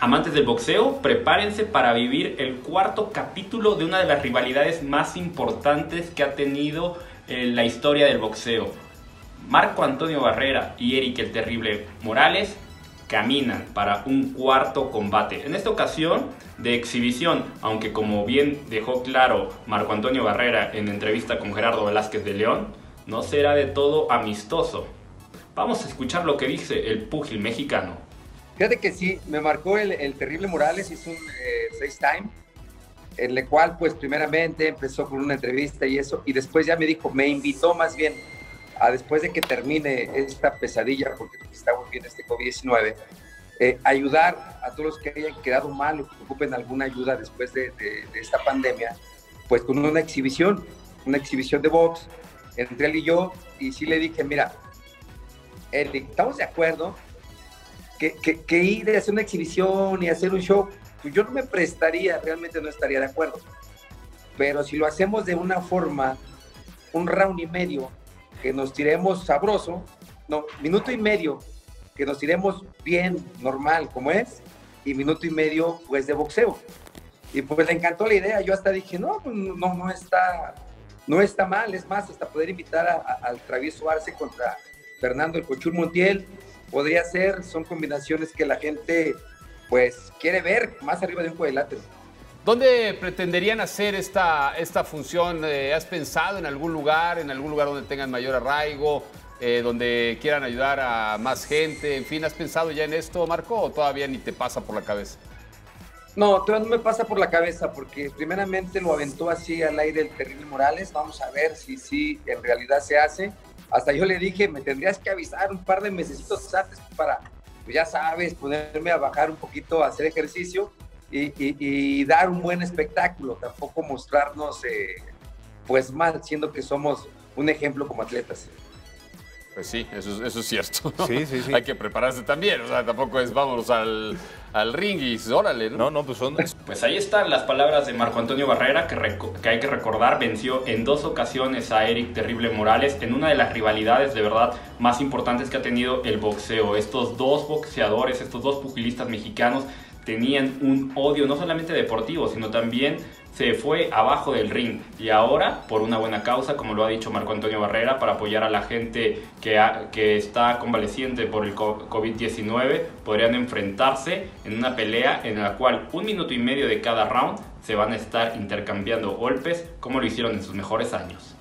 Amantes del boxeo, prepárense para vivir el cuarto capítulo de una de las rivalidades más importantes que ha tenido eh, la historia del boxeo. Marco Antonio Barrera y Eric el Terrible Morales caminan para un cuarto combate. En esta ocasión de exhibición, aunque como bien dejó claro Marco Antonio Barrera en entrevista con Gerardo Velázquez de León, no será de todo amistoso. Vamos a escuchar lo que dice el púgil mexicano. Fíjate que sí, me marcó el, terrible Morales, hizo un eh, FaceTime, en el cual pues primeramente empezó con una entrevista y eso, y después ya me dijo, me invitó más bien a después de que termine esta pesadilla, porque estamos viendo este COVID-19, eh, ayudar a todos los que hayan quedado mal o que ocupen alguna ayuda después de, esta pandemia, pues con una exhibición, una exhibición de box entre él y yo, y sí le dije, mira, Eric, estamos de acuerdo que, ir a hacer una exhibición y hacer un show, pues yo no me prestaría, realmente no estaría de acuerdo. Pero si lo hacemos de una forma, un round y medio, que nos tiremos sabroso, no, minuto y medio, que nos tiremos bien, normal, como es, y minuto y medio, pues, de boxeo. Y pues le encantó la idea, yo hasta dije, no, pues, no, no está, no está mal, es más, hasta poder invitar al travieso Arce contra Fernando el Cochur Montiel, podría ser, son combinaciones que la gente, pues, quiere ver más arriba de un cuadrilátero. ¿Dónde pretenderían hacer esta, esta función? Eh, ¿Has pensado en algún lugar, en algún lugar donde tengan mayor arraigo, eh, donde quieran ayudar a más gente? En fin, ¿has pensado ya en esto, Marco, o todavía ni te pasa por la cabeza? No, todavía no me pasa por la cabeza porque primeramente lo aventó así al aire el terrible Morales. Vamos a ver si sí en realidad se hace. Hasta yo le dije, me tendrías que avisar un par de meses antes para, pues ya sabes, ponerme a bajar un poquito, a hacer ejercicio y, dar un buen espectáculo, tampoco mostrarnos eh, pues mal, siendo que somos un ejemplo como atletas. Pues sí, eso, eso es cierto. Sí, sí, sí. Hay que prepararse también, o sea, tampoco es vámonos al, al ring y órale, ¿no? No, no, pues son... Pues ahí están las palabras de Marco Antonio Barrera, que, que hay que recordar, venció en dos ocasiones a Eric Terrible Morales en una de las rivalidades de verdad más importantes que ha tenido el boxeo. Estos dos boxeadores, estos dos pugilistas mexicanos tenían un odio no solamente deportivo, sino también se fue abajo del ring y ahora por una buena causa, como lo ha dicho Marco Antonio Barrera, para apoyar a la gente que, que está convaleciente por el COVID-19, podrían enfrentarse en una pelea en la cual un minuto y medio de cada round se van a estar intercambiando golpes como lo hicieron en sus mejores años.